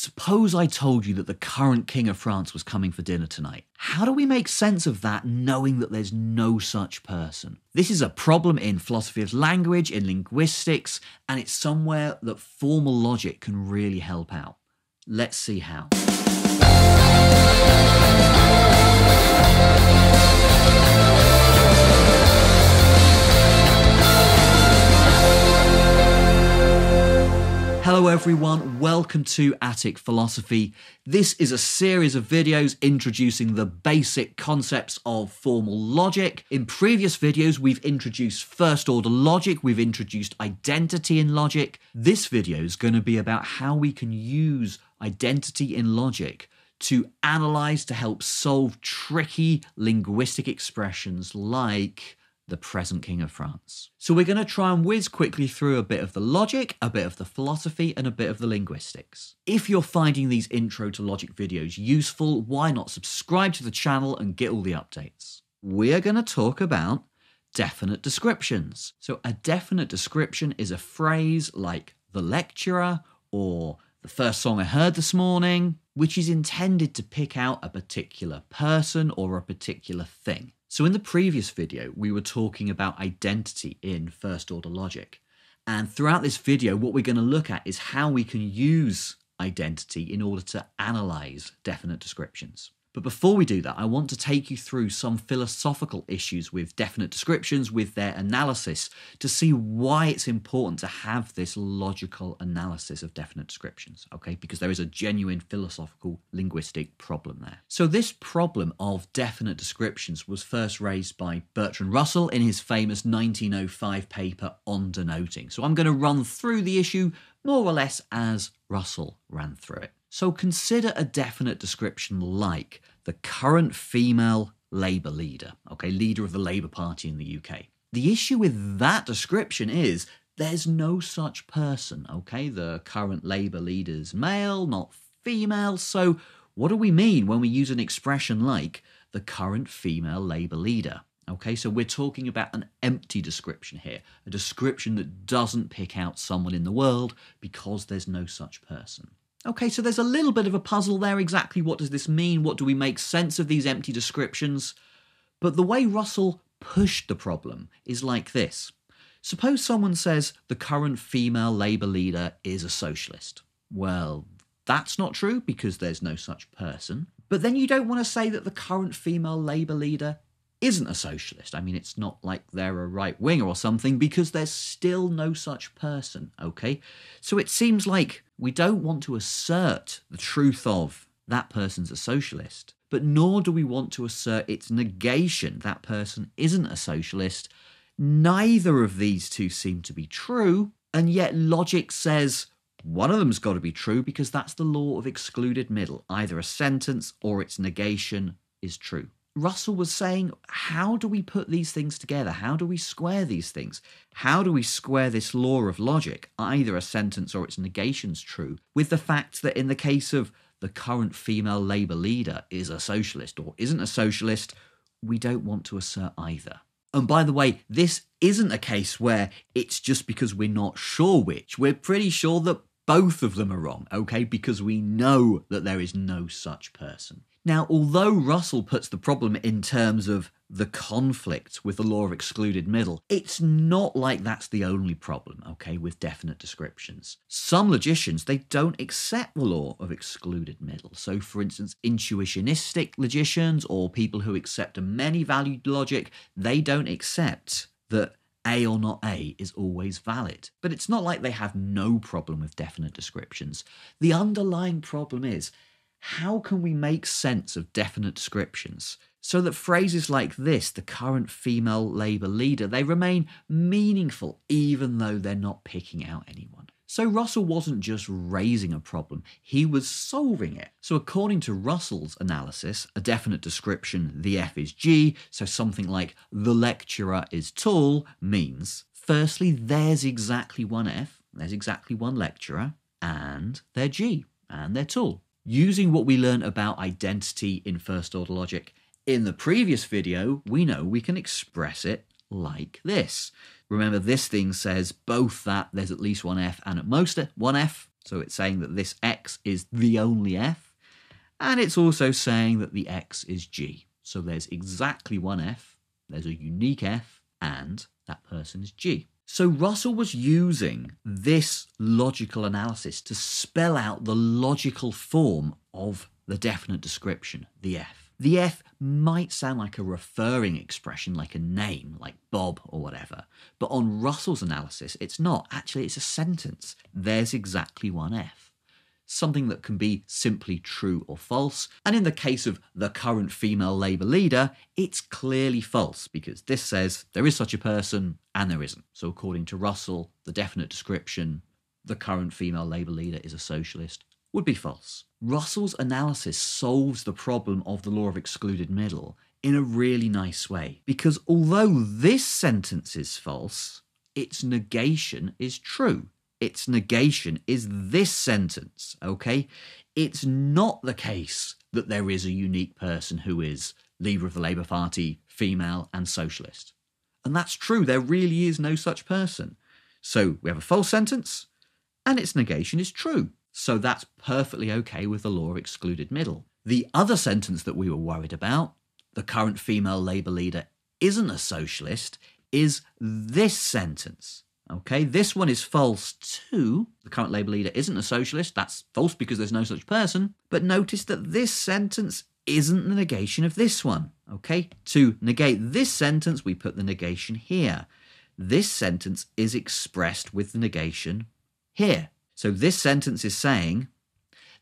Suppose I told you that the current King of France was coming for dinner tonight. How do we make sense of that knowing that there's no such person? This is a problem in philosophy of language, in linguistics, and it's somewhere that formal logic can really help out. Let's see how. Hello everyone, welcome to Attic Philosophy. This is a series of videos introducing the basic concepts of formal logic. In previous videos, we've introduced first order logic, we've introduced identity in logic. This video is going to be about how we can use identity in logic to analyze to help solve tricky linguistic expressions like the present King of France. So we're going to try and whiz quickly through a bit of the logic, a bit of the philosophy, and a bit of the linguistics. If you're finding these intro to logic videos useful, why not subscribe to the channel and get all the updates? We're going to talk about definite descriptions. So a definite description is a phrase like the lecturer or the first song I heard this morning, which is intended to pick out a particular person or a particular thing. So in the previous video, we were talking about identity in first order logic. And throughout this video, what we're going to look at is how we can use identity in order to analyze definite descriptions. But before we do that, I want to take you through some philosophical issues with definite descriptions, with their analysis, to see why it's important to have this logical analysis of definite descriptions, okay? Because there is a genuine philosophical linguistic problem there. So, this problem of definite descriptions was first raised by Bertrand Russell in his famous 1905 paper on denoting. So, I'm going to run through the issue more or less as Russell ran through it. So consider a definite description like the current female Labour leader, okay, leader of the Labour Party in the UK. The issue with that description is there's no such person, okay? The current Labour leader's male, not female. So what do we mean when we use an expression like the current female Labour leader? Okay, so we're talking about an empty description here, a description that doesn't pick out someone in the world because there's no such person. Okay, so there's a little bit of a puzzle there. Exactly what does this mean? What do we make sense of these empty descriptions? But the way Russell pushed the problem is like this. Suppose someone says the current female Labour leader is a socialist. Well, that's not true because there's no such person. But then you don't want to say that the current female Labour leader isn't a socialist. I mean, it's not like they're a right winger or something because there's still no such person, okay? So it seems like we don't want to assert the truth of that person's a socialist, but nor do we want to assert its negation that person isn't a socialist. Neither of these two seem to be true, and yet logic says one of them's got to be true because that's the law of excluded middle. Either a sentence or its negation is true. Russell was saying, how do we put these things together? How do we square these things? How do we square this law of logic, either a sentence or its negation's true, with the fact that in the case of the current female Labour leader is a socialist or isn't a socialist, we don't want to assert either. And by the way, this isn't a case where it's just because we're not sure which. We're pretty sure that both of them are wrong, okay? Because we know that there is no such person. Now, although Russell puts the problem in terms of the conflict with the law of excluded middle, it's not like that's the only problem, okay, with definite descriptions. Some logicians, they don't accept the law of excluded middle. So, for instance, intuitionistic logicians or people who accept a many valued logic, they don't accept that a or not A is always valid. But it's not like they have no problem with definite descriptions. The underlying problem is how can we make sense of definite descriptions so that phrases like this, the current female Labour leader, they remain meaningful even though they're not picking out anyone? So Russell wasn't just raising a problem, he was solving it. So according to Russell's analysis, a definite description, the F is G, so something like the lecturer is tall means, firstly, there's exactly one F, there's exactly one lecturer, and they're G, and they're tall using what we learned about identity in first order logic. In the previous video, we know we can express it like this. Remember, this thing says both that there's at least one F and at most one F. So it's saying that this x is the only f, and it's also saying that the x is g. So there's exactly one f, there's a unique f, and that person is g. So Russell was using this logical analysis to spell out the logical form of the definite description, the F. The F might sound like a referring expression, like a name, like Bob or whatever, but on Russell's analysis, it's not. Actually, it's a sentence. There's exactly one F something that can be simply true or false. And in the case of the current female Labour leader, it's clearly false because this says there is such a person and there isn't. So, according to Russell, the definite description, the current female Labour leader is a socialist, would be false. Russell's analysis solves the problem of the law of excluded middle in a really nice way because although this sentence is false, its negation is true its negation is this sentence, okay? It's not the case that there is a unique person who is leader of the Labour Party, female, and socialist. And that's true, there really is no such person. So we have a false sentence, and its negation is true. So that's perfectly okay with the law of excluded middle. The other sentence that we were worried about, the current female Labour leader isn't a socialist, is this sentence. Okay, this one is false too. The current Labour leader isn't a socialist. That's false because there's no such person. But notice that this sentence isn't the negation of this one. Okay, to negate this sentence, we put the negation here. This sentence is expressed with the negation here. So this sentence is saying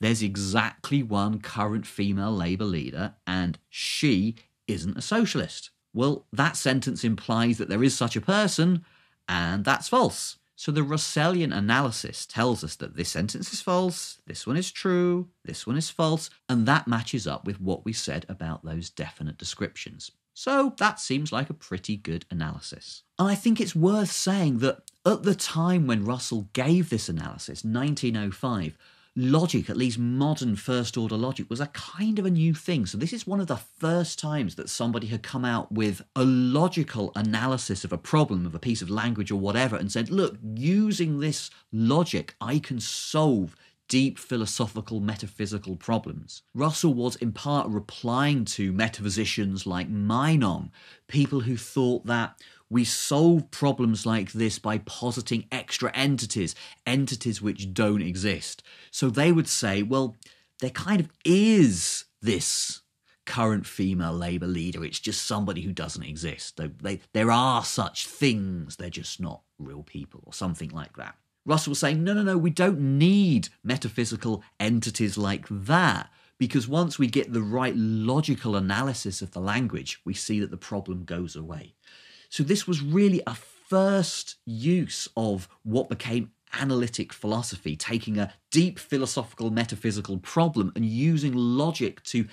there's exactly one current female Labour leader and she isn't a socialist. Well, that sentence implies that there is such a person, and that's false. So the Russellian analysis tells us that this sentence is false, this one is true, this one is false, and that matches up with what we said about those definite descriptions. So that seems like a pretty good analysis. And I think it's worth saying that at the time when Russell gave this analysis, 1905, logic, at least modern first order logic, was a kind of a new thing. So, this is one of the first times that somebody had come out with a logical analysis of a problem, of a piece of language or whatever, and said, look, using this logic, I can solve deep philosophical metaphysical problems. Russell was in part replying to metaphysicians like Meinong, people who thought that we solve problems like this by positing extra entities, entities which don't exist. So they would say, well, there kind of is this current female Labour leader. It's just somebody who doesn't exist. They, they, there are such things, they're just not real people, or something like that. Russell was saying, no, no, no, we don't need metaphysical entities like that. Because once we get the right logical analysis of the language, we see that the problem goes away. So this was really a first use of what became analytic philosophy, taking a deep philosophical metaphysical problem and using logic to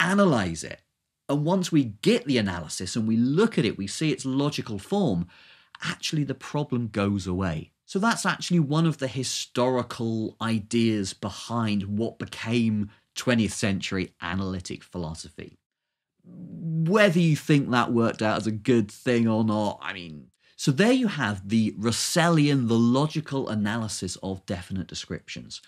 analyze it. And once we get the analysis and we look at it, we see its logical form, actually the problem goes away. So that's actually one of the historical ideas behind what became 20th century analytic philosophy whether you think that worked out as a good thing or not, I mean. So there you have the Russellian, the logical analysis of definite descriptions.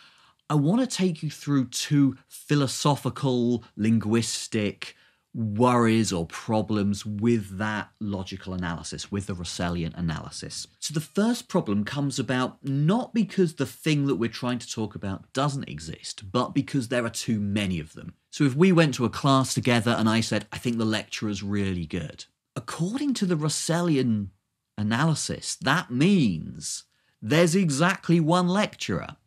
I want to take you through two philosophical, linguistic, worries or problems with that logical analysis, with the Russellian analysis. So the first problem comes about not because the thing that we're trying to talk about doesn't exist, but because there are too many of them. So if we went to a class together and I said, I think the lecturer's really good, according to the Russellian analysis, that means there's exactly one lecturer.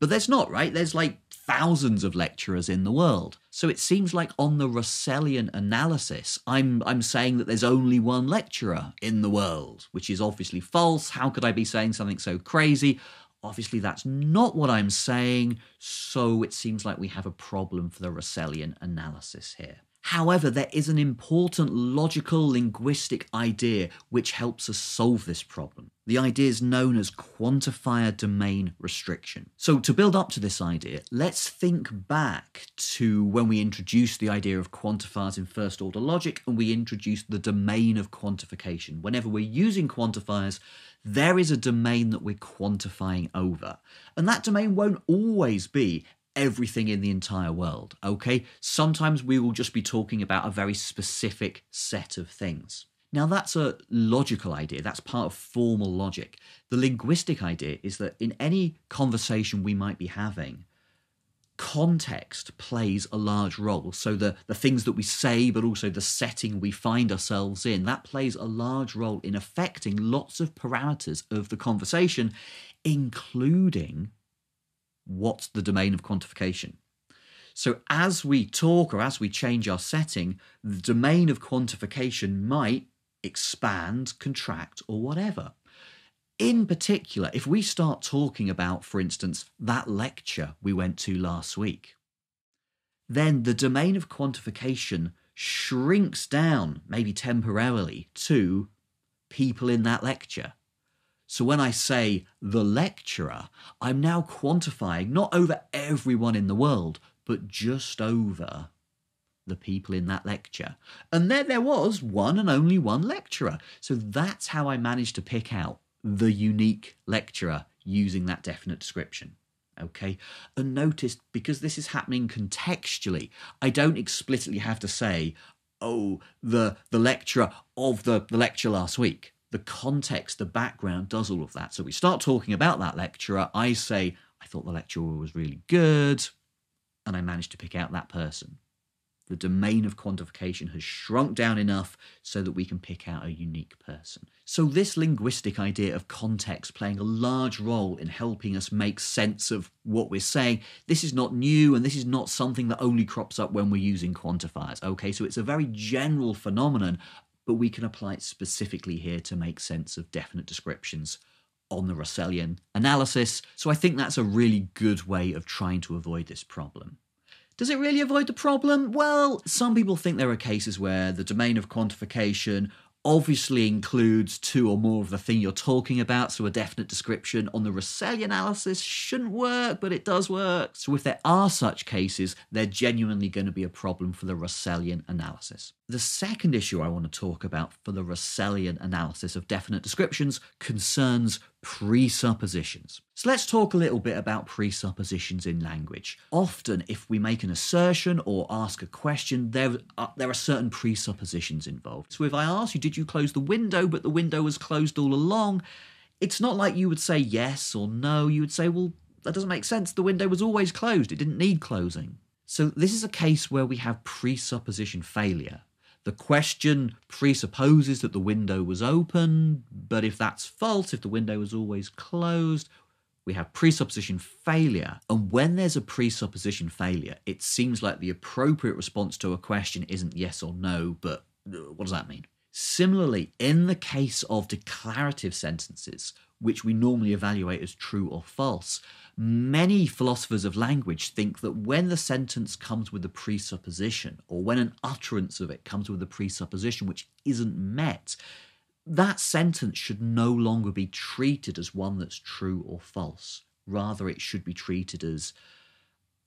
But there's not, right? There's like thousands of lecturers in the world. So it seems like on the Russellian analysis, I'm I'm saying that there's only one lecturer in the world, which is obviously false. How could I be saying something so crazy? Obviously, that's not what I'm saying, so it seems like we have a problem for the Russellian analysis here. However, there is an important logical linguistic idea which helps us solve this problem. The idea is known as quantifier domain restriction. So, to build up to this idea, let's think back to when we introduced the idea of quantifiers in first order logic and we introduced the domain of quantification. Whenever we're using quantifiers, there is a domain that we're quantifying over. And that domain won't always be everything in the entire world, okay? Sometimes we will just be talking about a very specific set of things. Now, that's a logical idea, that's part of formal logic. The linguistic idea is that in any conversation we might be having, context plays a large role. So the, the things that we say, but also the setting we find ourselves in, that plays a large role in affecting lots of parameters of the conversation, including what's the domain of quantification. So as we talk or as we change our setting, the domain of quantification might expand, contract, or whatever. In particular, if we start talking about, for instance, that lecture we went to last week, then the domain of quantification shrinks down, maybe temporarily, to people in that lecture. So when I say the lecturer, I'm now quantifying not over everyone in the world, but just over the people in that lecture. And then there was one and only one lecturer. So that's how I managed to pick out the unique lecturer using that definite description. Okay, and notice because this is happening contextually, I don't explicitly have to say, oh, the the lecturer of the, the lecture last week. The context, the background does all of that. So we start talking about that lecturer. I say, I thought the lecturer was really good, and I managed to pick out that person the domain of quantification has shrunk down enough so that we can pick out a unique person. So, this linguistic idea of context playing a large role in helping us make sense of what we're saying, this is not new and this is not something that only crops up when we're using quantifiers. Okay, so it's a very general phenomenon, but we can apply it specifically here to make sense of definite descriptions on the Russellian analysis. So, I think that's a really good way of trying to avoid this problem. Does it really avoid the problem? Well, some people think there are cases where the domain of quantification obviously includes two or more of the thing you're talking about, so a definite description on the Russellian analysis shouldn't work, but it does work. So if there are such cases, they're genuinely going to be a problem for the Russellian analysis. The second issue I want to talk about for the Russellian analysis of definite descriptions concerns presuppositions. So let's talk a little bit about presuppositions in language. Often, if we make an assertion or ask a question, there are, there are certain presuppositions involved. So if I ask you, did you close the window, but the window was closed all along, it's not like you would say yes or no. You would say, well, that doesn't make sense. The window was always closed, it didn't need closing. So this is a case where we have presupposition failure. The question presupposes that the window was open, but if that's false, if the window was always closed, we have presupposition failure. And when there's a presupposition failure, it seems like the appropriate response to a question isn't yes or no, but uh, what does that mean? Similarly, in the case of declarative sentences, which we normally evaluate as true or false, many philosophers of language think that when the sentence comes with a presupposition, or when an utterance of it comes with a presupposition which isn't met, that sentence should no longer be treated as one that's true or false. Rather, it should be treated as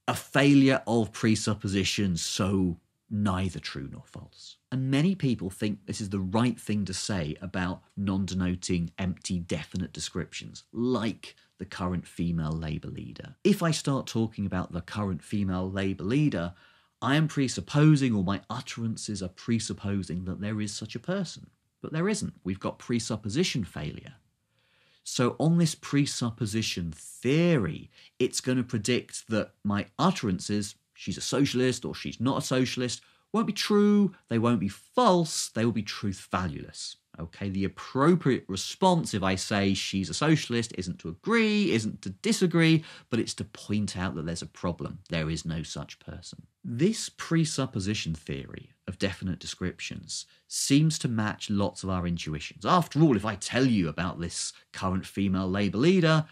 a failure of presupposition, so neither true nor false. And many people think this is the right thing to say about non denoting empty definite descriptions, like the current female Labour leader. If I start talking about the current female Labour leader, I am presupposing, or my utterances are presupposing, that there is such a person. But there isn't. We've got presupposition failure. So, on this presupposition theory, it's going to predict that my utterances, she's a socialist or she's not a socialist, won't be true, they won't be false, they will be truth valueless. Okay, the appropriate response if I say she's a socialist isn't to agree, isn't to disagree, but it's to point out that there's a problem. There is no such person. This presupposition theory of definite descriptions seems to match lots of our intuitions. After all, if I tell you about this current female Labour leader,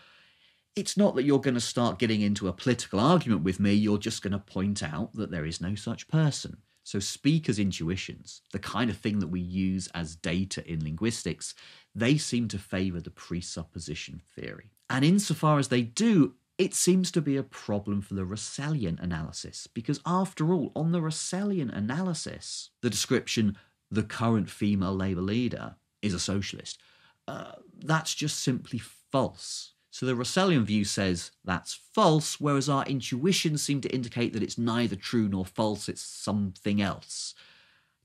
it's not that you're going to start getting into a political argument with me, you're just going to point out that there is no such person. So, speakers' intuitions, the kind of thing that we use as data in linguistics, they seem to favour the presupposition theory. And insofar as they do, it seems to be a problem for the Russellian analysis, because after all, on the Russellian analysis, the description, the current female Labour leader, is a socialist. Uh, that's just simply false. So the Russellian view says that's false, whereas our intuitions seem to indicate that it's neither true nor false, it's something else.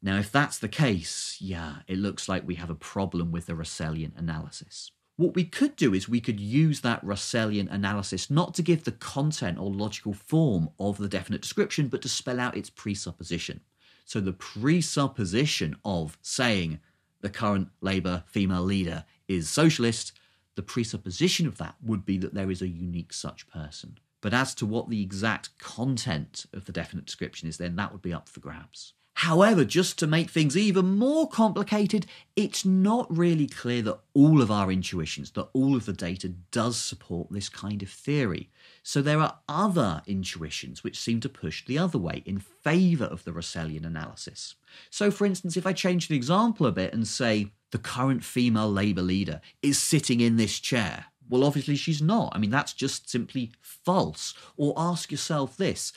Now, if that's the case, yeah, it looks like we have a problem with the Russellian analysis. What we could do is we could use that Russellian analysis not to give the content or logical form of the definite description, but to spell out its presupposition. So the presupposition of saying the current Labour female leader is socialist, the presupposition of that would be that there is a unique such person. But as to what the exact content of the definite description is, then that would be up for grabs. However, just to make things even more complicated, it's not really clear that all of our intuitions, that all of the data does support this kind of theory. So there are other intuitions which seem to push the other way in favour of the Russellian analysis. So, for instance, if I change the example a bit and say the current female Labour leader is sitting in this chair, well, obviously she's not. I mean, that's just simply false. Or ask yourself this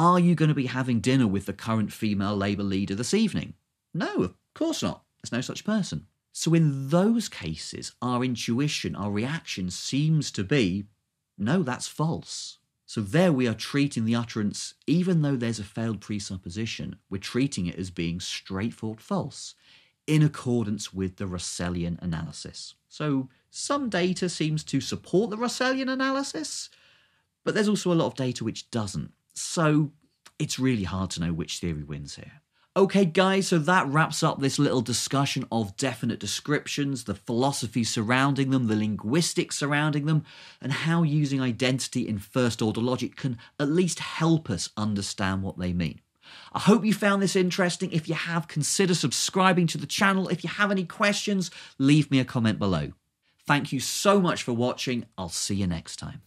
are you going to be having dinner with the current female Labour leader this evening? No, of course not. There's no such person. So, in those cases, our intuition, our reaction seems to be no, that's false. So, there we are treating the utterance, even though there's a failed presupposition, we're treating it as being straightforward false in accordance with the Russellian analysis. So, some data seems to support the Russellian analysis, but there's also a lot of data which doesn't. So it's really hard to know which theory wins here. Okay, guys, so that wraps up this little discussion of definite descriptions, the philosophy surrounding them, the linguistics surrounding them, and how using identity in first order logic can at least help us understand what they mean. I hope you found this interesting. If you have, consider subscribing to the channel. If you have any questions, leave me a comment below. Thank you so much for watching. I'll see you next time.